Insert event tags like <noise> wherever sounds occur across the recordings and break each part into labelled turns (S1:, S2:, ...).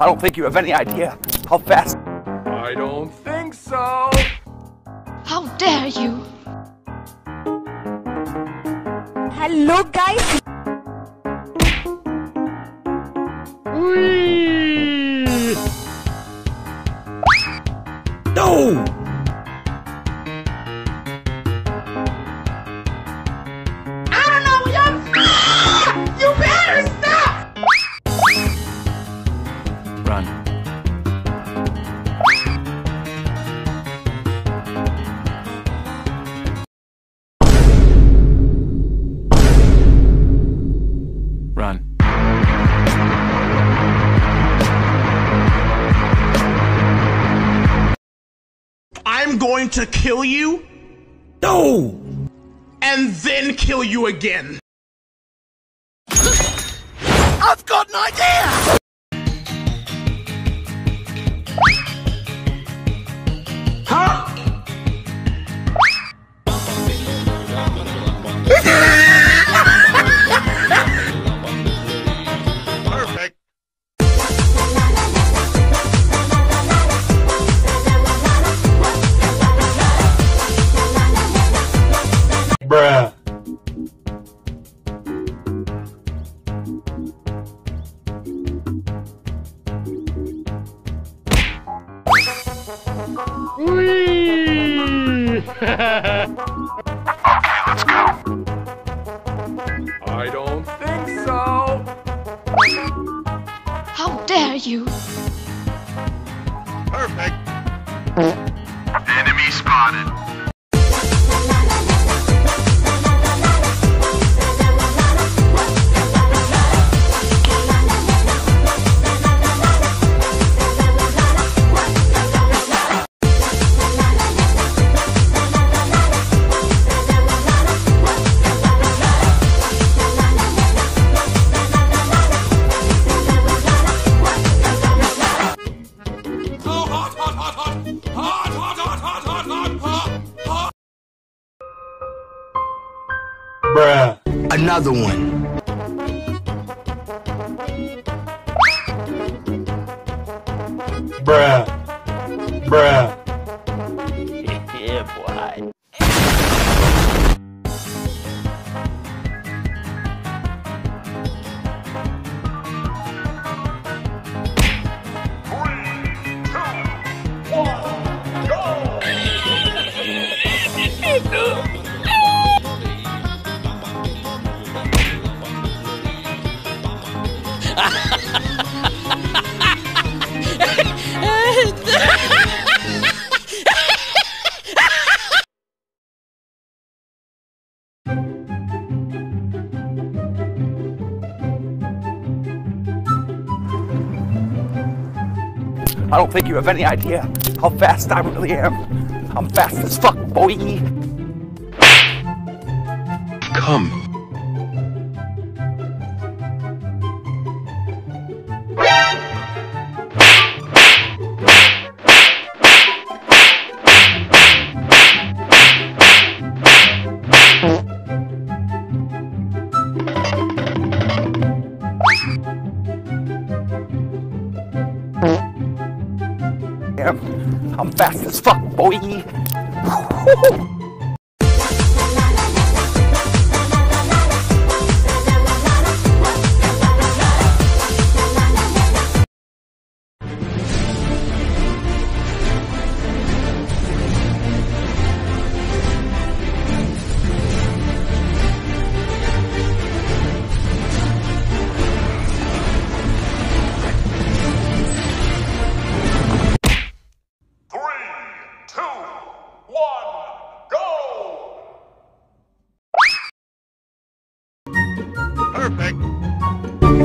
S1: I don't
S2: think you have any idea how fast.
S3: I don't think so.
S4: How dare you!
S5: Hello guys.
S2: No! Run. Run.
S6: I'm going to kill you
S2: No!
S6: and then kill you again.
S2: I've got an idea! <laughs>
S3: I don't think so.
S4: How dare you!
S3: Perfect.
S7: Enemy spotted.
S8: Bruh.
S2: Another one.
S8: Bruh. Bruh. <laughs>
S2: yeah, boy. I don't think you have any idea how fast I really am. I'm fast as fuck, boy.
S7: Come.
S2: am. I'm fast as fuck, boy.
S3: Perfect.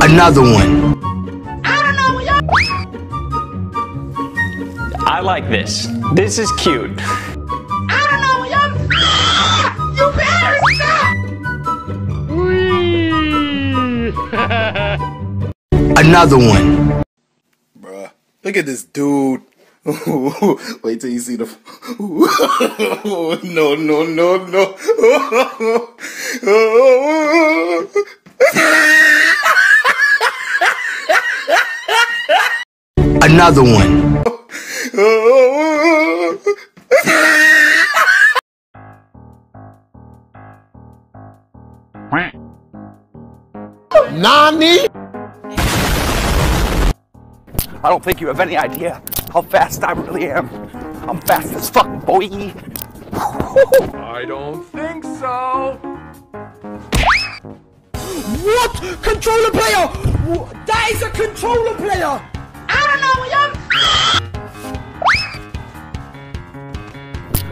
S2: Another one.
S9: I don't know y'all I like this. This is cute.
S1: I don't know, y'all. Ah! You better stop!
S2: Another one.
S3: Bruh.
S7: Look at this dude. <laughs> Wait till you see the. <laughs> no, no, no, no. <laughs>
S6: Another one.
S7: Nani?
S2: I don't think you have any idea how fast I really am. I'm fast as fuck, boy.
S3: I don't think so.
S1: What? Controller player! That is a controller player! I don't know,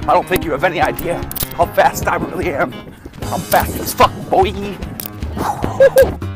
S2: I don't think you have any idea how fast I really am. I'm fast as fuck, boy. <laughs>